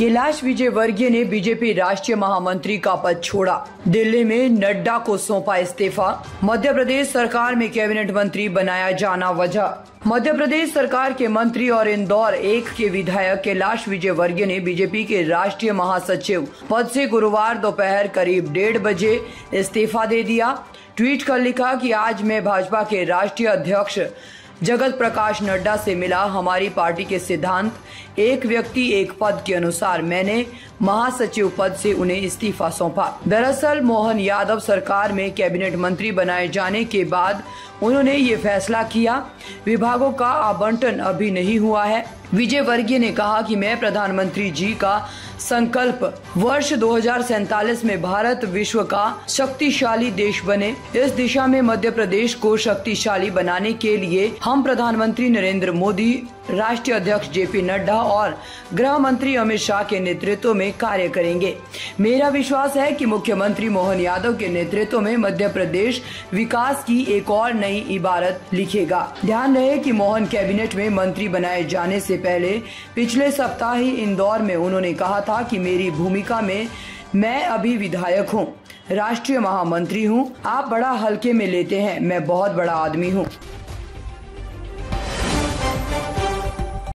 कैलाश विजय वर्गीय ने बीजेपी राष्ट्रीय महामंत्री का पद छोड़ा। दिल्ली में नड्डा को सौंपा इस्तीफा। मध्य प्रदेश सरकार में कैबिनेट मंत्री बनाया जाना वजह। मध्य प्रदेश सरकार के मंत्री और इंदौर एक के विधायक कैलाश विजय वर्गीय ने बीजेपी के राष्ट्रीय महासचिव पद से गुरुवार दोपहर करीब डेढ़ बजे इस्तीफा दे दिया। ट्वीट कर लिखा कि आज मैं भाजपा के राष्ट्रीय अध्यक्ष जगत प्रकाश नड्डा से मिला हमारी पार्टी के सिद्धांत। एक व्यक्ति एक पद के अनुसार मैंने महासचिव पद से उन्हें इस्तीफा सौंपा। दरअसल, मोहन यादव सरकार में कैबिनेट मंत्री बनाए जाने के बाद उन्होंने ये फैसला किया विभागों का आवंटन अभी नहीं हुआ है। विजय वर्गीय ने कहा कि मैं प्रधानमंत्री जी का संकल्प वर्ष दो में भारत विश्व का शक्तिशाली देश बने। इस दिशा में मध्य प्रदेश को शक्तिशाली बनाने के लिए हम प्रधानमंत्री नरेंद्र मोदी राष्ट्रीय अध्यक्ष जेपी नड्डा और गृह मंत्री अमित शाह के नेतृत्व में कार्य करेंगे। मेरा विश्वास है कि मुख्यमंत्री मोहन यादव के नेतृत्व में मध्य प्रदेश विकास की एक और नई इबारत लिखेगा। ध्यान रहे कि मोहन कैबिनेट में मंत्री बनाए जाने से पहले पिछले सप्ताह ही इंदौर में उन्होंने कहा था कि मेरी भूमिका में मैं अभी विधायक हूँ। राष्ट्रीय महामंत्री हूँ। आप बड़ा हल्के में लेते हैं। मैं बहुत बड़ा आदमी हूँ।